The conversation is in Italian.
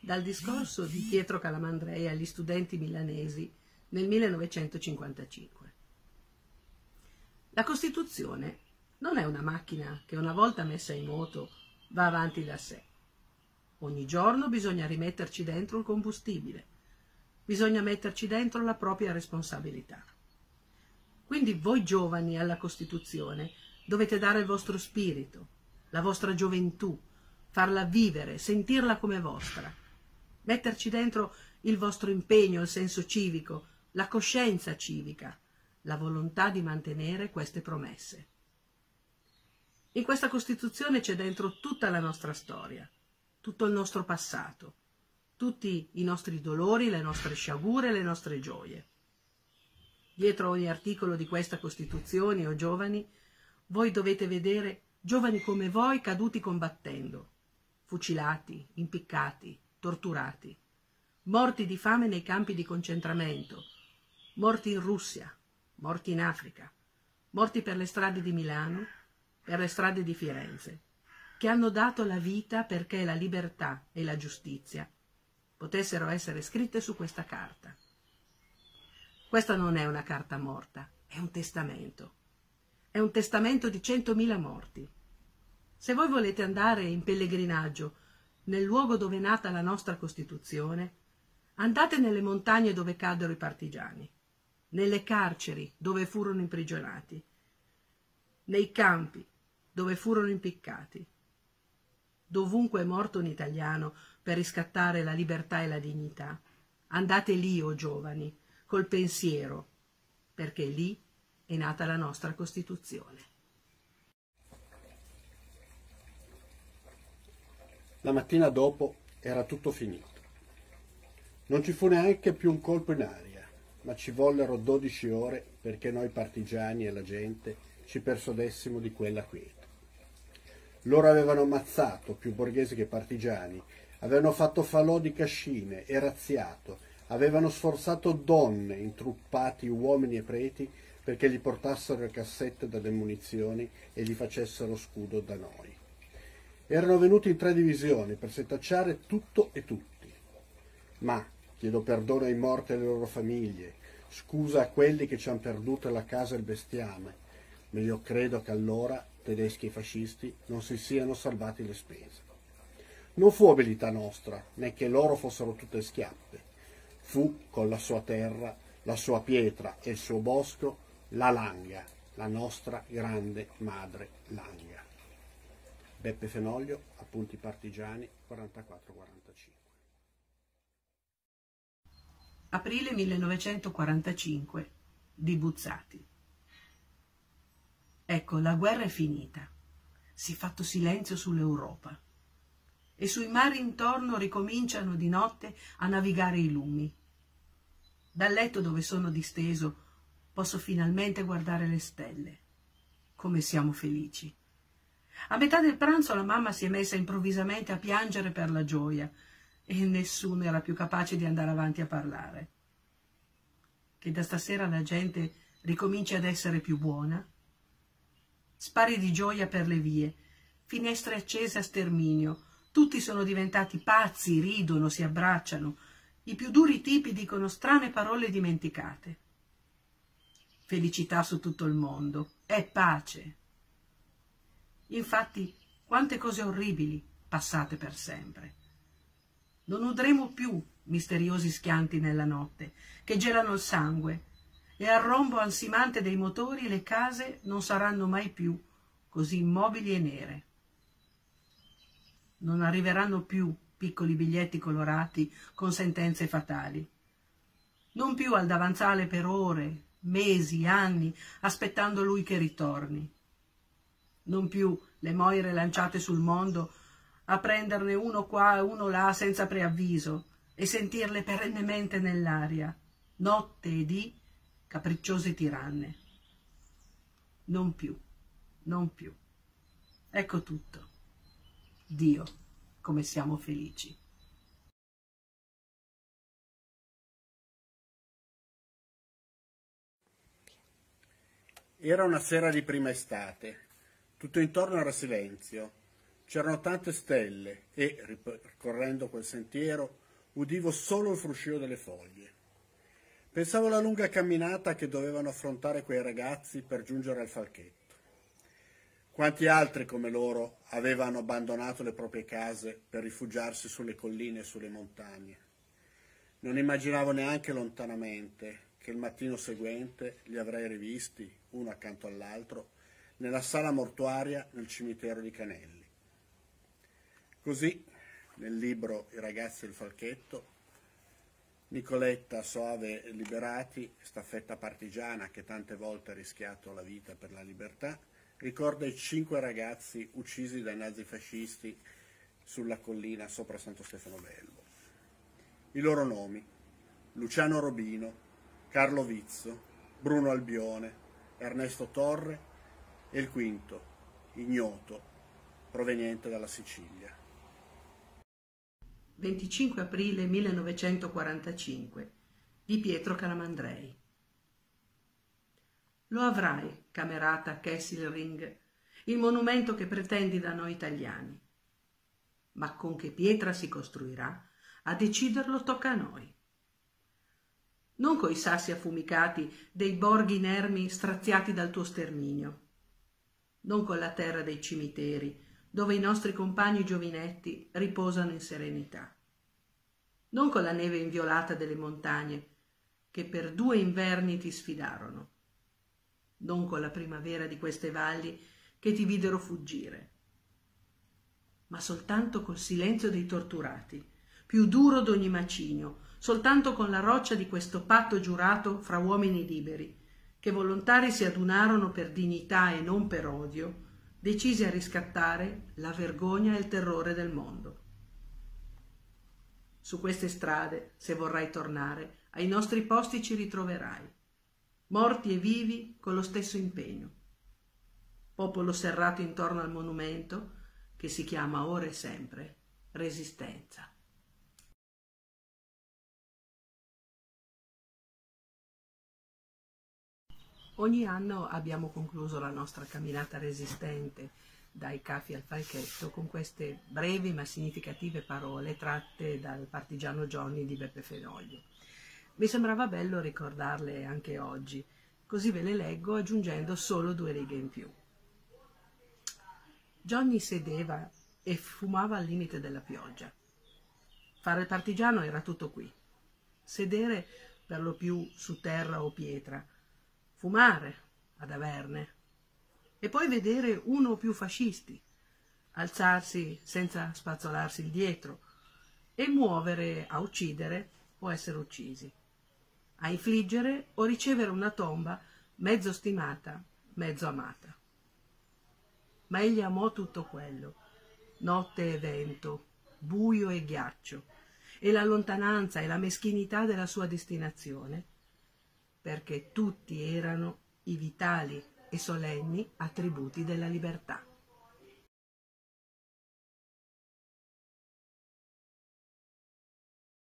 dal discorso di Pietro Calamandrei agli studenti milanesi nel 1955. La Costituzione non è una macchina che una volta messa in moto va avanti da sé. Ogni giorno bisogna rimetterci dentro il combustibile, bisogna metterci dentro la propria responsabilità. Quindi voi giovani alla Costituzione dovete dare il vostro spirito, la vostra gioventù, farla vivere, sentirla come vostra, metterci dentro il vostro impegno, il senso civico, la coscienza civica, la volontà di mantenere queste promesse. In questa Costituzione c'è dentro tutta la nostra storia, tutto il nostro passato, tutti i nostri dolori, le nostre sciagure, le nostre gioie. Dietro ogni articolo di questa Costituzione, o giovani, voi dovete vedere giovani come voi caduti combattendo, fucilati, impiccati, torturati, morti di fame nei campi di concentramento, morti in Russia, morti in Africa, morti per le strade di Milano, per le strade di Firenze, che hanno dato la vita perché la libertà e la giustizia potessero essere scritte su questa carta. Questa non è una carta morta, è un testamento. È un testamento di centomila morti. Se voi volete andare in pellegrinaggio nel luogo dove è nata la nostra Costituzione, andate nelle montagne dove caddero i partigiani, nelle carceri dove furono imprigionati, nei campi dove furono impiccati. Dovunque è morto un italiano per riscattare la libertà e la dignità, andate lì, o oh giovani, col pensiero, perché lì è nata la nostra Costituzione. La mattina dopo era tutto finito. Non ci fu neanche più un colpo in aria, ma ci vollero 12 ore perché noi partigiani e la gente ci persuadessimo di quella quiete. Loro avevano ammazzato, più borghesi che partigiani, avevano fatto falò di cascine e razziato, avevano sforzato donne, intruppati uomini e preti perché gli portassero le cassette delle munizioni e gli facessero scudo da noi. Erano venuti in tre divisioni per setacciare tutto e tutti. Ma chiedo perdono ai morti e alle loro famiglie, scusa a quelli che ci hanno perduto la casa e il bestiame, ma io credo che allora tedeschi e fascisti non si siano salvati le spese. Non fu abilità nostra, né che loro fossero tutte schiappe. Fu con la sua terra, la sua pietra e il suo bosco la Langa, la nostra grande madre Langa. Beppe Fenoglio, Appunti Partigiani, 44-45. Aprile 1945 di Buzzati. Ecco, la guerra è finita. Si è fatto silenzio sull'Europa. E sui mari intorno ricominciano di notte a navigare i lumi. Dal letto dove sono disteso posso finalmente guardare le stelle. Come siamo felici. A metà del pranzo la mamma si è messa improvvisamente a piangere per la gioia e nessuno era più capace di andare avanti a parlare. Che da stasera la gente ricominci ad essere più buona? Spari di gioia per le vie, finestre accese a sterminio, tutti sono diventati pazzi, ridono, si abbracciano, i più duri tipi dicono strane parole dimenticate. Felicità su tutto il mondo, è pace, Infatti, quante cose orribili passate per sempre. Non udremo più misteriosi schianti nella notte, che gelano il sangue, e al rombo ansimante dei motori le case non saranno mai più così immobili e nere. Non arriveranno più piccoli biglietti colorati con sentenze fatali. Non più al davanzale per ore, mesi, anni, aspettando lui che ritorni non più le moire lanciate sul mondo a prenderne uno qua e uno là senza preavviso e sentirle perennemente nell'aria, notte e dì, capricciose tiranne. Non più, non più. Ecco tutto. Dio, come siamo felici. Era una sera di prima estate tutto intorno era silenzio. C'erano tante stelle e, ripercorrendo quel sentiero, udivo solo il fruscio delle foglie. Pensavo alla lunga camminata che dovevano affrontare quei ragazzi per giungere al falchetto. Quanti altri come loro avevano abbandonato le proprie case per rifugiarsi sulle colline e sulle montagne. Non immaginavo neanche lontanamente che il mattino seguente li avrei rivisti, uno accanto all'altro, nella sala mortuaria nel cimitero di Canelli. Così, nel libro I ragazzi del falchetto, Nicoletta, Soave Liberati, staffetta partigiana che tante volte ha rischiato la vita per la libertà, ricorda i cinque ragazzi uccisi dai nazifascisti sulla collina sopra Santo Stefano Bello. I loro nomi, Luciano Robino, Carlo Vizzo, Bruno Albione, Ernesto Torre e il quinto, ignoto, proveniente dalla Sicilia. 25 aprile 1945 di Pietro Calamandrei. Lo avrai, camerata Kesselring, il monumento che pretendi da noi italiani. Ma con che pietra si costruirà, a deciderlo tocca a noi non coi sassi affumicati dei borghi inermi straziati dal tuo sterminio, non con la terra dei cimiteri, dove i nostri compagni giovinetti riposano in serenità, non con la neve inviolata delle montagne, che per due inverni ti sfidarono, non con la primavera di queste valli che ti videro fuggire, ma soltanto col silenzio dei torturati, più duro d'ogni macigno, soltanto con la roccia di questo patto giurato fra uomini liberi, che volontari si adunarono per dignità e non per odio, decisi a riscattare la vergogna e il terrore del mondo. Su queste strade, se vorrai tornare, ai nostri posti ci ritroverai, morti e vivi con lo stesso impegno. Popolo serrato intorno al monumento, che si chiama ora e sempre Resistenza. Ogni anno abbiamo concluso la nostra camminata resistente dai Cafi al Falchetto con queste brevi ma significative parole tratte dal partigiano Johnny di Beppe Fenoglio. Mi sembrava bello ricordarle anche oggi, così ve le leggo aggiungendo solo due righe in più. Johnny sedeva e fumava al limite della pioggia. Fare il partigiano era tutto qui. Sedere per lo più su terra o pietra, fumare ad Averne e poi vedere uno o più fascisti alzarsi senza spazzolarsi il dietro e muovere a uccidere o essere uccisi, a infliggere o ricevere una tomba mezzo stimata, mezzo amata. Ma egli amò tutto quello, notte e vento, buio e ghiaccio, e la lontananza e la meschinità della sua destinazione, perché tutti erano i vitali e solenni attributi della libertà.